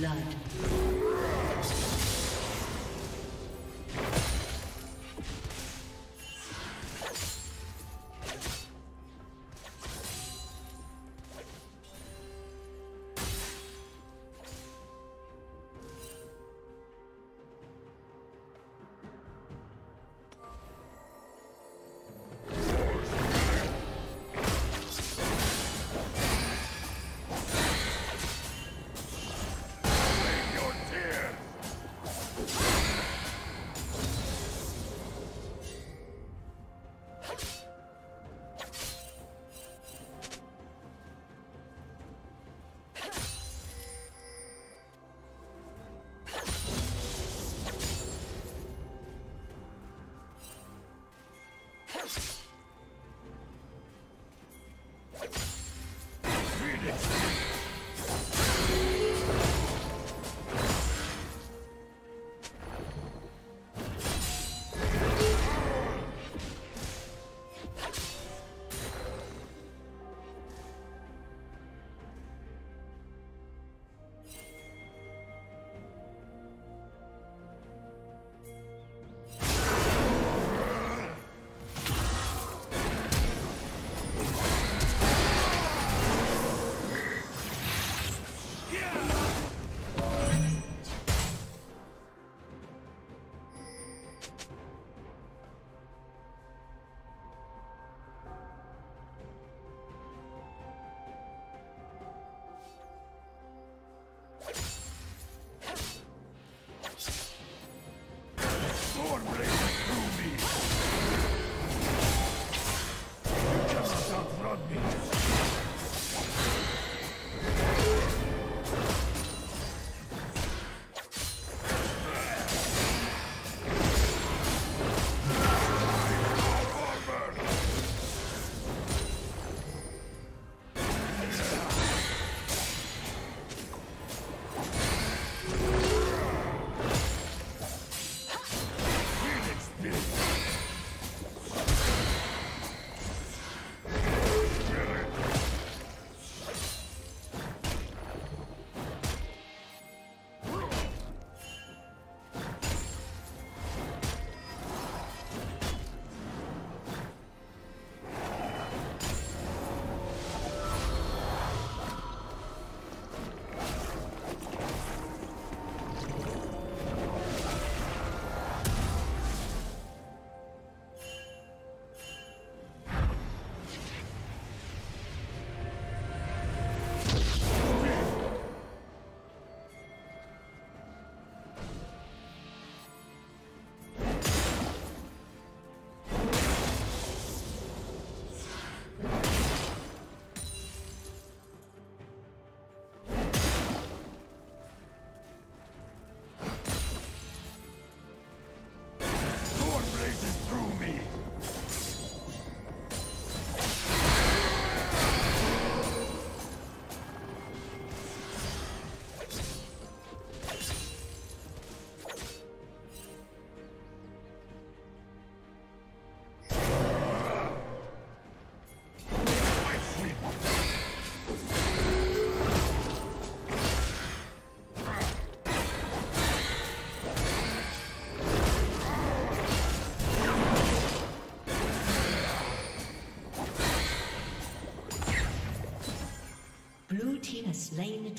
Blood.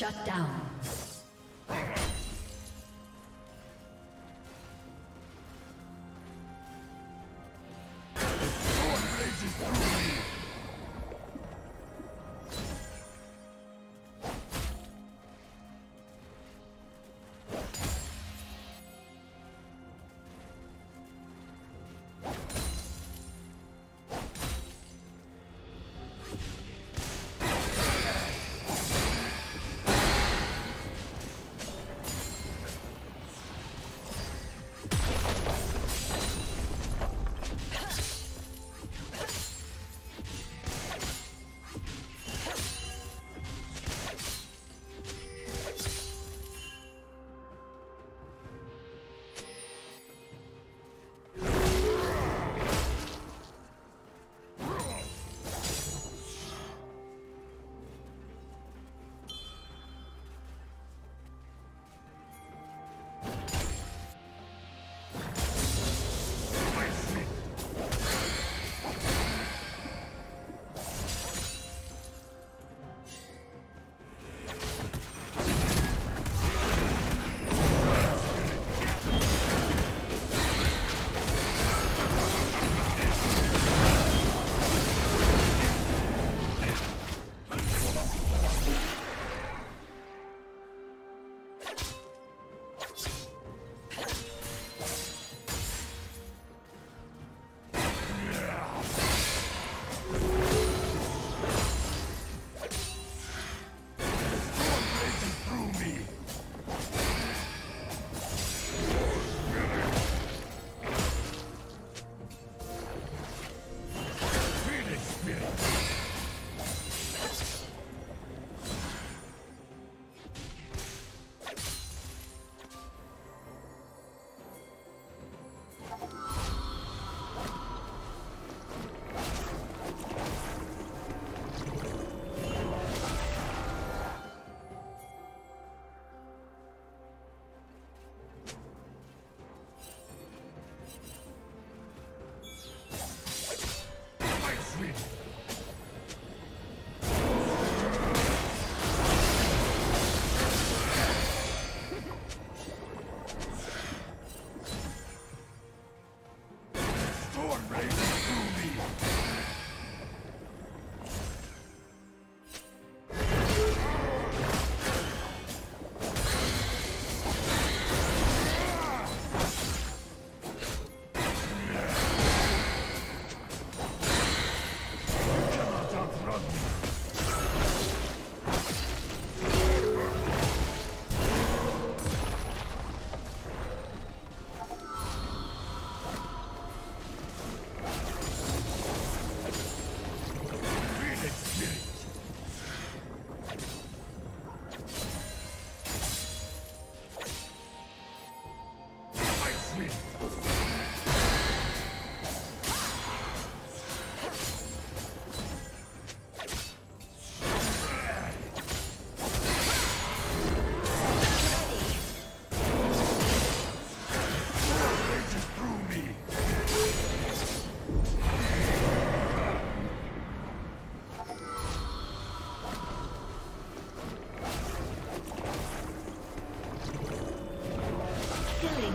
Shut down.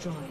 Destroyed.